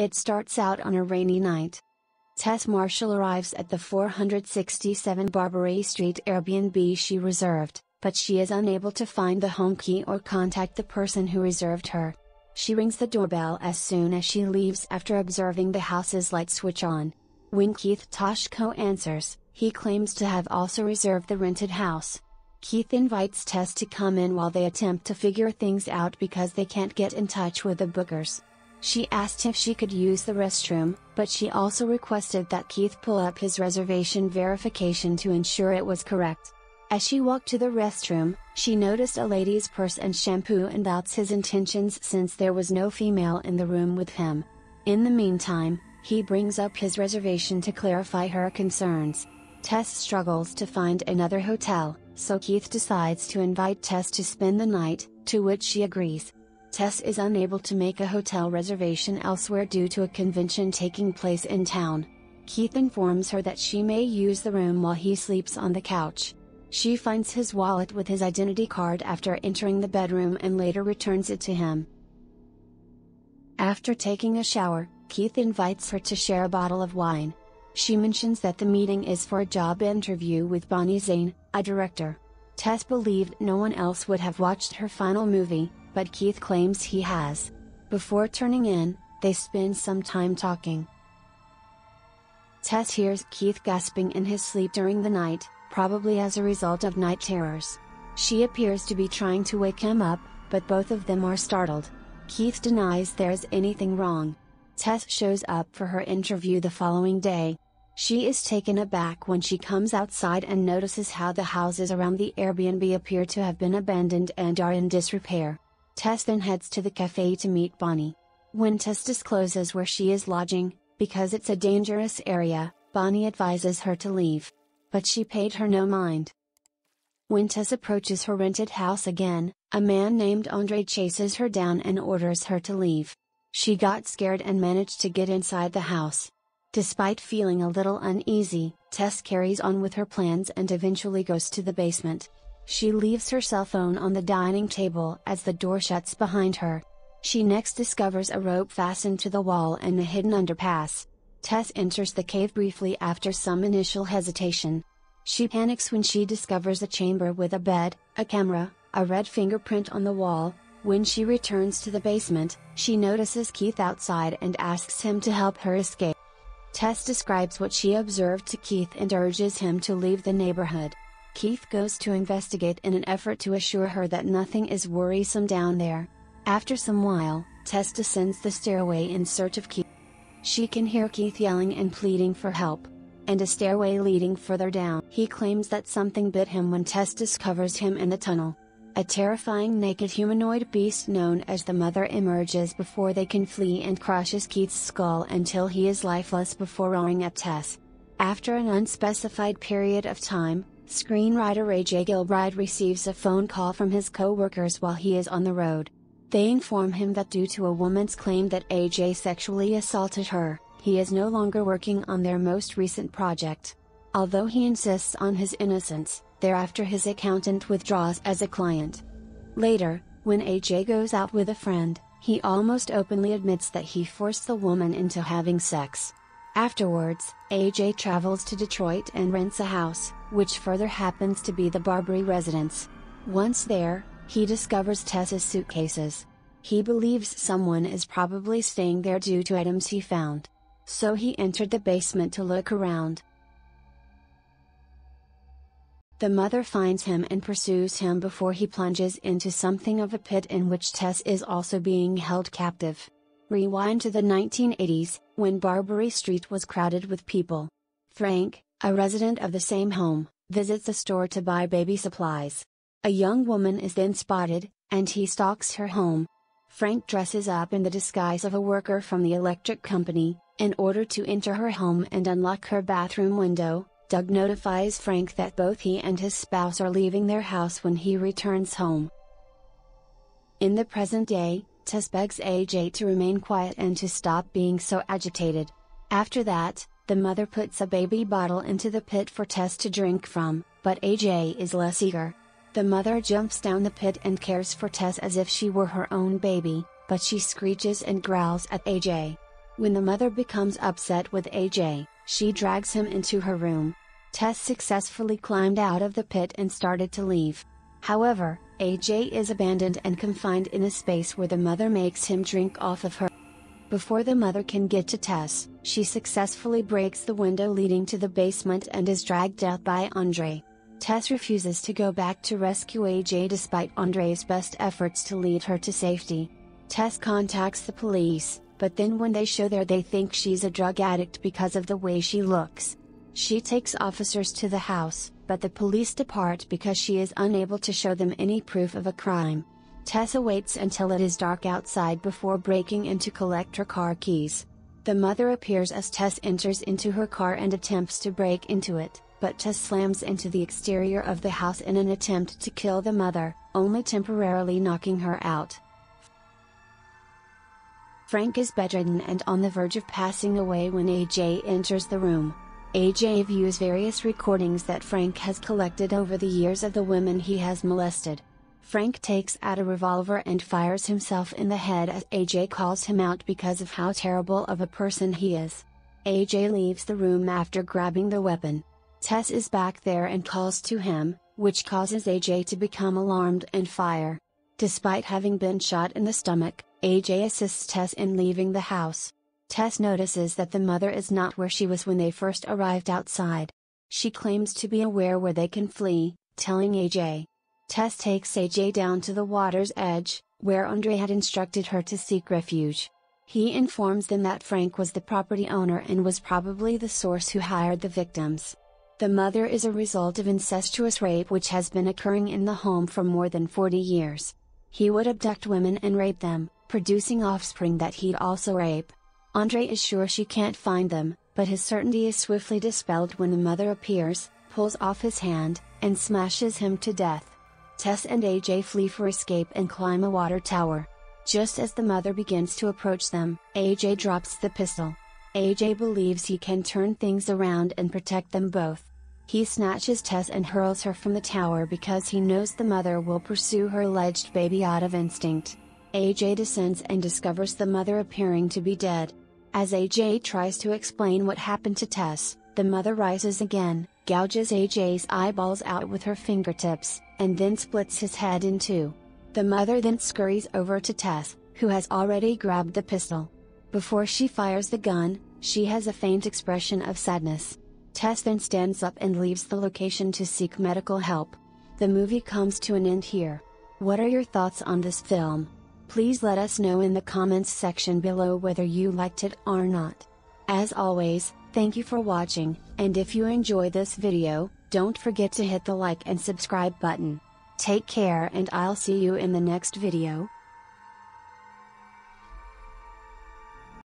It starts out on a rainy night. Tess Marshall arrives at the 467 Barbary Street Airbnb she reserved, but she is unable to find the home key or contact the person who reserved her. She rings the doorbell as soon as she leaves after observing the house's light switch on. When Keith Toshko answers, he claims to have also reserved the rented house. Keith invites Tess to come in while they attempt to figure things out because they can't get in touch with the bookers. She asked if she could use the restroom, but she also requested that Keith pull up his reservation verification to ensure it was correct. As she walked to the restroom, she noticed a lady's purse and shampoo and doubts his intentions since there was no female in the room with him. In the meantime, he brings up his reservation to clarify her concerns. Tess struggles to find another hotel, so Keith decides to invite Tess to spend the night, to which she agrees. Tess is unable to make a hotel reservation elsewhere due to a convention taking place in town. Keith informs her that she may use the room while he sleeps on the couch. She finds his wallet with his identity card after entering the bedroom and later returns it to him. After taking a shower, Keith invites her to share a bottle of wine. She mentions that the meeting is for a job interview with Bonnie Zane, a director. Tess believed no one else would have watched her final movie, but Keith claims he has. Before turning in, they spend some time talking. Tess hears Keith gasping in his sleep during the night, probably as a result of night terrors. She appears to be trying to wake him up, but both of them are startled. Keith denies there's anything wrong. Tess shows up for her interview the following day. She is taken aback when she comes outside and notices how the houses around the Airbnb appear to have been abandoned and are in disrepair. Tess then heads to the cafe to meet Bonnie. When Tess discloses where she is lodging, because it's a dangerous area, Bonnie advises her to leave. But she paid her no mind. When Tess approaches her rented house again, a man named Andre chases her down and orders her to leave. She got scared and managed to get inside the house. Despite feeling a little uneasy, Tess carries on with her plans and eventually goes to the basement. She leaves her cell phone on the dining table as the door shuts behind her. She next discovers a rope fastened to the wall and a hidden underpass. Tess enters the cave briefly after some initial hesitation. She panics when she discovers a chamber with a bed, a camera, a red fingerprint on the wall. When she returns to the basement, she notices Keith outside and asks him to help her escape. Tess describes what she observed to Keith and urges him to leave the neighborhood. Keith goes to investigate in an effort to assure her that nothing is worrisome down there. After some while, Tess descends the stairway in search of Keith. She can hear Keith yelling and pleading for help. And a stairway leading further down. He claims that something bit him when Tess discovers him in the tunnel. A terrifying naked humanoid beast known as the Mother emerges before they can flee and crushes Keith's skull until he is lifeless before roaring at Tess. After an unspecified period of time, Screenwriter AJ Gilbride receives a phone call from his co-workers while he is on the road. They inform him that due to a woman's claim that AJ sexually assaulted her, he is no longer working on their most recent project. Although he insists on his innocence, thereafter his accountant withdraws as a client. Later, when AJ goes out with a friend, he almost openly admits that he forced the woman into having sex. Afterwards, AJ travels to Detroit and rents a house, which further happens to be the Barbary residence. Once there, he discovers Tess's suitcases. He believes someone is probably staying there due to items he found. So he entered the basement to look around. The mother finds him and pursues him before he plunges into something of a pit in which Tess is also being held captive. Rewind to the 1980s, when Barbary Street was crowded with people. Frank, a resident of the same home, visits a store to buy baby supplies. A young woman is then spotted, and he stalks her home. Frank dresses up in the disguise of a worker from the electric company, in order to enter her home and unlock her bathroom window. Doug notifies Frank that both he and his spouse are leaving their house when he returns home. In the present day, Tess begs AJ to remain quiet and to stop being so agitated. After that, the mother puts a baby bottle into the pit for Tess to drink from, but AJ is less eager. The mother jumps down the pit and cares for Tess as if she were her own baby, but she screeches and growls at AJ. When the mother becomes upset with AJ, she drags him into her room. Tess successfully climbed out of the pit and started to leave. However, AJ is abandoned and confined in a space where the mother makes him drink off of her. Before the mother can get to Tess, she successfully breaks the window leading to the basement and is dragged out by Andre. Tess refuses to go back to rescue AJ despite Andre's best efforts to lead her to safety. Tess contacts the police, but then when they show there they think she's a drug addict because of the way she looks. She takes officers to the house, but the police depart because she is unable to show them any proof of a crime. Tessa waits until it is dark outside before breaking in to collect her car keys. The mother appears as Tess enters into her car and attempts to break into it, but Tess slams into the exterior of the house in an attempt to kill the mother, only temporarily knocking her out. Frank is bedridden and on the verge of passing away when AJ enters the room. AJ views various recordings that Frank has collected over the years of the women he has molested. Frank takes out a revolver and fires himself in the head as AJ calls him out because of how terrible of a person he is. AJ leaves the room after grabbing the weapon. Tess is back there and calls to him, which causes AJ to become alarmed and fire. Despite having been shot in the stomach, AJ assists Tess in leaving the house. Tess notices that the mother is not where she was when they first arrived outside. She claims to be aware where they can flee, telling AJ. Tess takes AJ down to the water's edge, where Andre had instructed her to seek refuge. He informs them that Frank was the property owner and was probably the source who hired the victims. The mother is a result of incestuous rape which has been occurring in the home for more than 40 years. He would abduct women and rape them, producing offspring that he'd also rape. Andre is sure she can't find them, but his certainty is swiftly dispelled when the mother appears, pulls off his hand, and smashes him to death. Tess and AJ flee for escape and climb a water tower. Just as the mother begins to approach them, AJ drops the pistol. AJ believes he can turn things around and protect them both. He snatches Tess and hurls her from the tower because he knows the mother will pursue her alleged baby out of instinct. AJ descends and discovers the mother appearing to be dead. As AJ tries to explain what happened to Tess, the mother rises again, gouges AJ's eyeballs out with her fingertips, and then splits his head in two. The mother then scurries over to Tess, who has already grabbed the pistol. Before she fires the gun, she has a faint expression of sadness. Tess then stands up and leaves the location to seek medical help. The movie comes to an end here. What are your thoughts on this film? Please let us know in the comments section below whether you liked it or not. As always, thank you for watching, and if you enjoy this video, don't forget to hit the like and subscribe button. Take care and I'll see you in the next video.